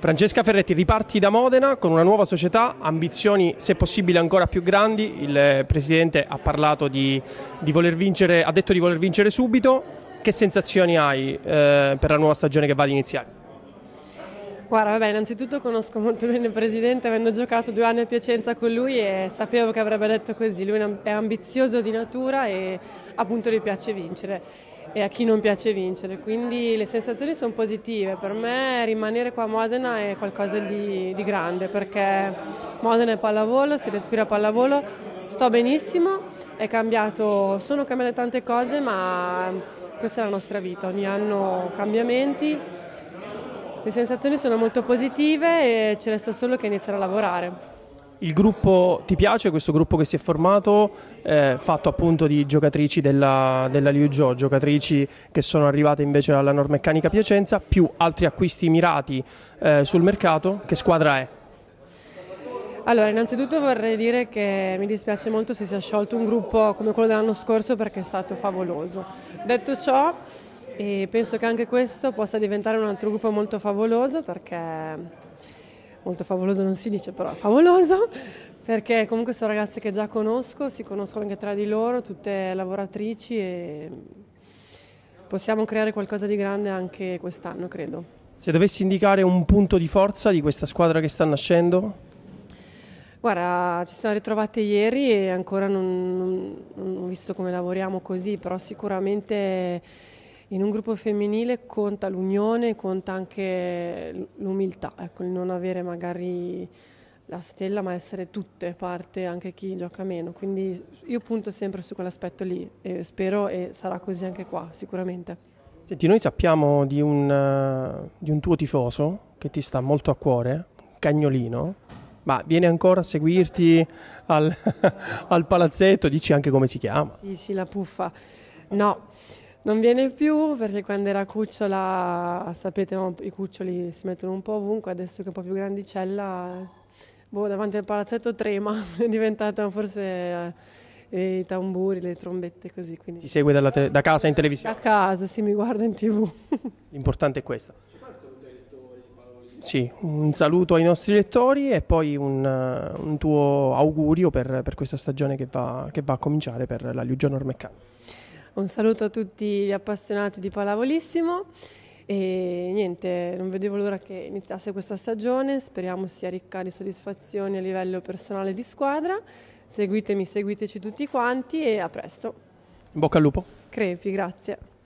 Francesca Ferretti, riparti da Modena con una nuova società, ambizioni se possibile ancora più grandi. Il Presidente ha parlato di, di voler vincere, ha detto di voler vincere subito. Che sensazioni hai eh, per la nuova stagione che va ad iniziare? Guarda, vabbè, innanzitutto conosco molto bene il Presidente, avendo giocato due anni a Piacenza con lui e sapevo che avrebbe detto così. Lui è ambizioso di natura e appunto gli piace vincere e a chi non piace vincere, quindi le sensazioni sono positive. Per me rimanere qua a Modena è qualcosa di, di grande perché Modena è pallavolo, si respira pallavolo, sto benissimo, cambiato, sono cambiate tante cose ma questa è la nostra vita, ogni anno cambiamenti. Le sensazioni sono molto positive e ci resta solo che iniziare a lavorare. Il gruppo ti piace, questo gruppo che si è formato, eh, fatto appunto di giocatrici della, della Liu Jo, giocatrici che sono arrivate invece alla Normeccanica Piacenza, più altri acquisti mirati eh, sul mercato, che squadra è? Allora, innanzitutto vorrei dire che mi dispiace molto se si è sciolto un gruppo come quello dell'anno scorso perché è stato favoloso. Detto ciò, penso che anche questo possa diventare un altro gruppo molto favoloso perché molto favoloso non si dice, però favoloso, perché comunque sono ragazze che già conosco, si conoscono anche tra di loro, tutte lavoratrici e possiamo creare qualcosa di grande anche quest'anno, credo. Se dovessi indicare un punto di forza di questa squadra che sta nascendo? Guarda, ci siamo ritrovate ieri e ancora non, non, non ho visto come lavoriamo così, però sicuramente in un gruppo femminile conta l'unione, conta anche l'umiltà, ecco, il non avere magari la stella ma essere tutte parte, anche chi gioca meno, quindi io punto sempre su quell'aspetto lì e spero e sarà così anche qua sicuramente. Senti, noi sappiamo di un, di un tuo tifoso che ti sta molto a cuore, Cagnolino, ma viene ancora a seguirti al, al palazzetto, dici anche come si chiama? Sì, sì, la puffa. No, non viene più perché quando era cucciola, sapete, no, i cuccioli si mettono un po' ovunque, adesso che è un po' più grandicella, boh, davanti al palazzetto trema, è diventata forse eh, i tamburi, le trombette così. Quindi. Ti segue te- da casa in televisione? Da casa, sì, mi guarda in tv. L'importante è questo. Sì, un saluto ai nostri lettori e poi un, un tuo augurio per, per questa stagione che va, che va, a cominciare per la Liugio Normeccan. Un saluto a tutti gli appassionati di pallavolissimo e niente, non vedevo l'ora che iniziasse questa stagione, speriamo sia ricca di soddisfazioni a livello personale di squadra. Seguitemi, seguiteci tutti quanti e a presto. In bocca al lupo. Crepi, grazie.